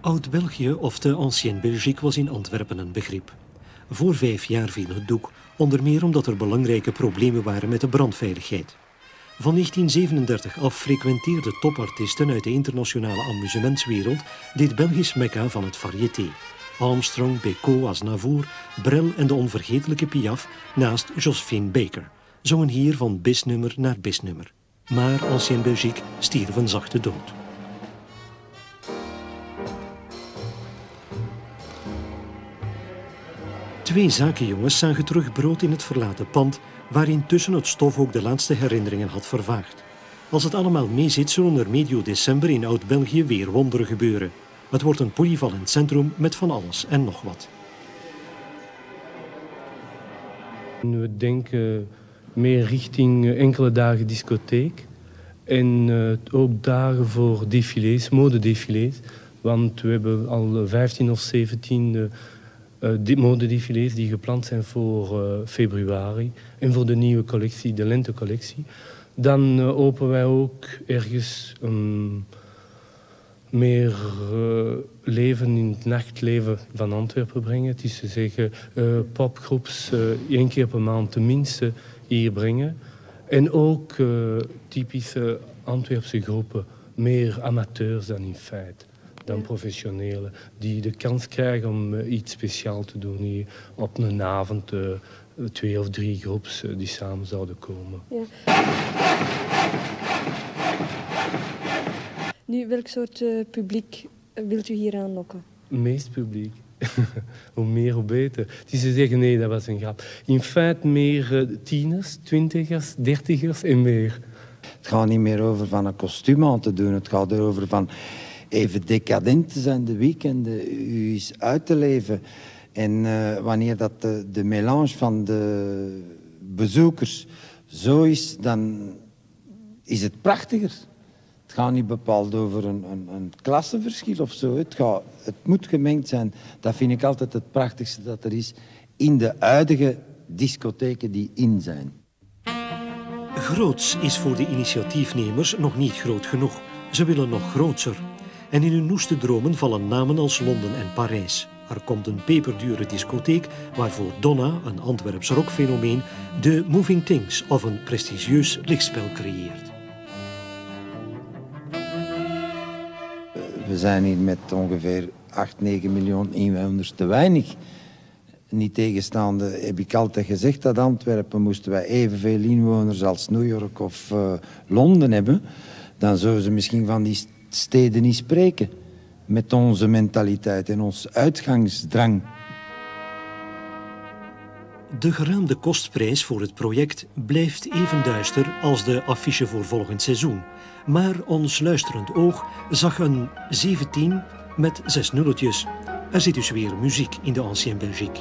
Oud-België of de Ancienne Belgique was in Antwerpen een begrip. Voor vijf jaar viel het doek, onder meer omdat er belangrijke problemen waren met de brandveiligheid. Van 1937 af frequenteerden topartiesten uit de internationale amusementswereld dit Belgisch mekka van het variété. Armstrong, Bécaud, Aznavour, Brel en de onvergetelijke Piaf naast Josephine Baker zongen hier van bisnummer naar bisnummer. Maar Ancienne Belgique stierf een zachte dood. Twee zakenjongens zagen terug brood in het verlaten pand, waar intussen het stof ook de laatste herinneringen had vervaagd. Als het allemaal meezit, zullen er medio december in Oud-België weer wonderen gebeuren. Het wordt een polyvalent centrum met van alles en nog wat. We denken meer richting enkele dagen discotheek. En uh, ook dagen voor défilés, modedefilés. Want we hebben al 15 of 17 uh, modedefilés die gepland zijn voor uh, februari. En voor de nieuwe collectie, de lentecollectie. Dan uh, hopen wij ook ergens meer leven in het nachtleven van Antwerpen brengen. Het is te zeggen, uh, popgroeps één keer per maand tenminste hier brengen. En ook typische Antwerpse groepen, meer amateurs dan in feite dan professionele, die de kans krijgen om uh, iets speciaals te doen hier op een avond. Uh, twee of drie groeps uh, die samen zouden komen. Ja. Nu, welk soort publiek wilt u hier aanlokken? Meest publiek. hoe meer, hoe beter. Het is te zeggen, nee, dat was een grap. In feite meer tieners, twintigers, dertigers en meer. Het gaat niet meer over van een kostuum aan te doen. Het gaat erover van even decadent te zijn de weekenden, u is uit te leven. En uh, wanneer dat de, melange van de bezoekers zo is, dan is het prachtiger. Het gaat niet bepaald over een, een, een klassenverschil of zo. Het, gaat, het moet gemengd zijn. Dat vind ik altijd het prachtigste dat er is in de huidige discotheken die in zijn. Groots is voor de initiatiefnemers nog niet groot genoeg. Ze willen nog grootser. En in hun noeste dromen vallen namen als Londen en Parijs. Er komt een peperdure discotheek waarvoor Donna, een Antwerps rockfenomeen, de Moving Things of een prestigieus lichtspel creëert. We zijn hier met ongeveer 8, 9 miljoen inwoners te weinig. Niet tegenstaande heb ik altijd gezegd dat Antwerpen moesten wij evenveel inwoners als New York of uh, Londen hebben. Dan zouden ze misschien van die steden niet spreken met onze mentaliteit en ons uitgangsdrang. De geraamde kostprijs voor het project blijft even duister als de affiche voor volgend seizoen. Maar ons luisterend oog zag een 17 met zes nulletjes. Er zit dus weer muziek in de Ancienne Belgique.